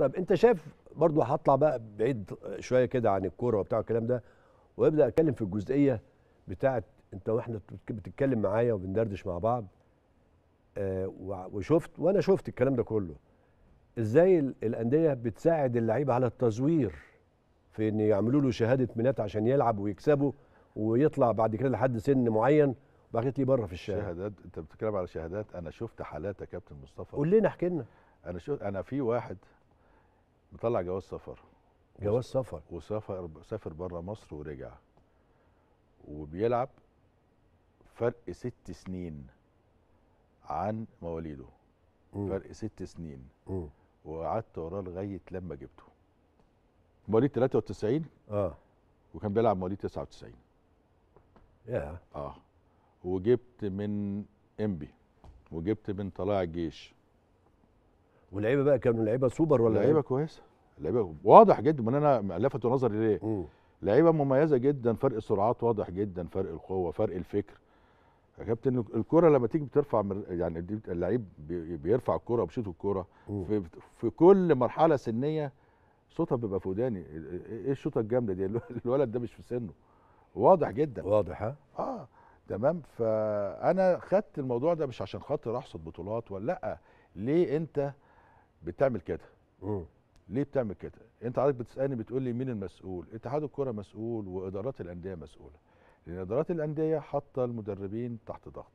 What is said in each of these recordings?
طب انت شايف برضو هطلع بقى بعيد شوية كده عن الكورة وبتاع الكلام ده وابدأ أتكلم في الجزئية بتاعت انت وإحنا بتتك- بتتكلم معايا وبندردش مع بعض آه وشفت وأنا شفت الكلام ده كله. إزاي ال- الأندية بتساعد اللعيبة على التزوير في إن يعملوا له شهادة ميلاد عشان يلعب ويكسبه ويطلع بعد كده لحد سن معين وبعد كده تلاقيه بره في الشارع؟ شهادات انت بتتكلم على شهادات أنا شفت حالات يا كابتن مصطفى. قول لنا احكي لنا. أنا شفت أنا في واحد مطلع جواز سفر. جواز سفر؟ وسافر سافر بره مصر ورجع. وبيلعب فرق ست سنين عن مواليده. فرق ست سنين. وقعدت وراه لغاية لما جبته. مواليد 93 آه. وكان بيلعب مواليد 99 يا آه. وجبت من إنبي. وجبت من طلائع الجيش. واللعيبة بقى كانوا لعيبة سوبر ولا لعيبة كويسة. لعيبة واضح جدا من أنا لفتوا نظري ليه. لعيبة مميزة جدا فرق السرعات واضح جدا فرق القوة فرق الفكر. يا كابتن الكرة لما تيجي بترفع من يعني اللعيب بي- بيرفع الكرة وبيشوط الكرة. في, في كل مرحلة سنية صوتها بيبقى في وداني إيه الشوطة الجامدة دي؟ الولد ده مش في سنه. واضح جدا. واضح ها؟ آه تمام. فأنا خدت الموضوع ده مش عشان خاطر أحصد بطولات ولا لأ. ليه أنت بتعمل كده. مم. ليه بتعمل كده؟ انت حضرتك بتسألني بتقول لي مين المسؤول؟ اتحاد الكره مسؤول وإدارات الأندية مسؤولة. لأن إدارات الأندية حاطة المدربين تحت ضغط.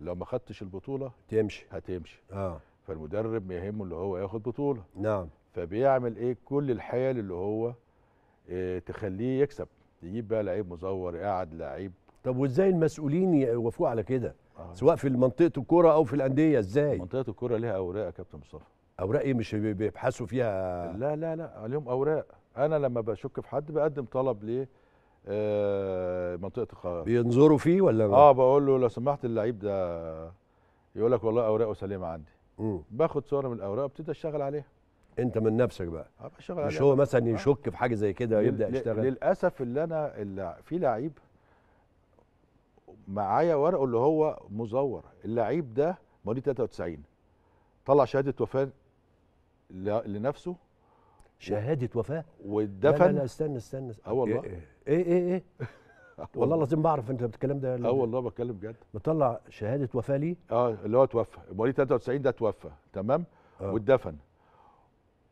لو ما خدتش البطولة تمشي. هتمشي. آه. فالمدرب ما يهمه اللي هو ياخد بطولة. نعم. فبيعمل إيه؟ كل الحيل اللي هو إيه تخليه يكسب. يجيب بقى لعيب مزور يقعد لعيب. طب وإزاي المسؤولين يوافقوا على كده؟ آه. سواء في منطقة الكورة أو في الأندية إزاي؟ منطقة الكره ليها أوراق يا كابتن مصطفى. اوراق إيه مش بي- بيبحثوا فيها. لا لا لا عليهم أوراق. أنا لما بشك في حد بقدم طلب ل آه، منطقة القاهرة. بينظروا فيه ولا آه بقول له لو سمحت اللعيب ده يقول لك والله أوراقه سليمة عندي. مم. باخد صوره من الأوراق ابتدي أشتغل عليها. أنت من نفسك بقى. آه بشتغل مش هو مثلا آه. يشك في حاجة زي كده لل- يبدا ل- يشتغل؟ للأسف اللي أنا اللي في لعيب معايا ورقه اللي هو مزور. اللعيب ده مواليد 93 طلع شهادة وفاة لنفسه. شهادة وفاة. لا لا, واتدفن لا استنى استنى آه والله. إيه إيه. إيه, إيه؟ والله العظيم بعرف انت الكلام ده. آه والله بتكلم بجد. مطلع شهادة وفاة ليه؟ آه اللي هو توفى. مواليد 93 ده توفى. تمام؟ آه. واتدفن.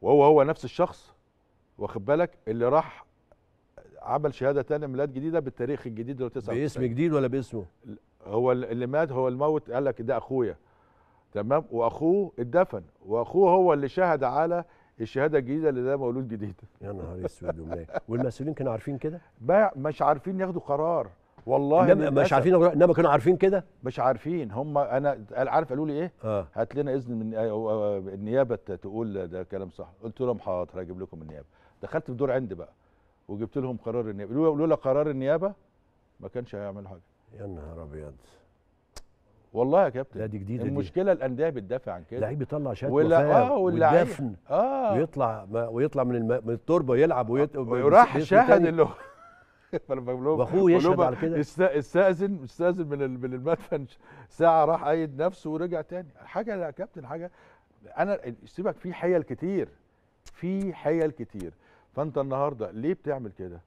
وهو هو نفس الشخص. واخد بالك؟ اللي راح عمل شهادة تانية ميلاد جديدة بالتاريخ الجديد اللي هو 99 باسم جديد ولا باسمه؟ هو اللي مات هو الموت. قال لك ده أخويا. تمام؟ وأخوه اتدفن. وأخوه هو اللي شهد على الشهادة الجديدة اللي ده مولود جديد. يا نهار أسود والمسؤولين كانوا عارفين كده؟ مش عارفين ياخدوا قرار. والله إنما مش عارفين إنما كانوا عارفين كده؟ مش عارفين. هم أنا عارف قالوا لي إيه؟ آه. هات لنا إذن من أو- أو- النيابة ت- تقول ده كلام صح. قلت لهم حاضر هجيب لكم النيابة. دخلت في دور عندي بقى وجبت لهم قرار النيابة. لولا لولا قرار النيابة؟ ما كانش هيعملوا حاجة. يا نهار أبيض. والله يا كابتن. لا دي جديدة دي. المشكلة الأندية بتدافع عن كده. لعيب يطلع شهاده ولا آه واللعيبه ودفن آه. ويطلع ما ويطلع من الم... من التربة يلعب ويت... وراح شاهد. اللي وأخوه يشهد على كده. است- استاذن استاذن من من المدفن ساعة راح قايد نفسه ورجع تاني. حاجة يا كابتن حاجة أنا سيبك في حيل كتير. في حيل كتير. فأنت النهارده ليه بتعمل كده؟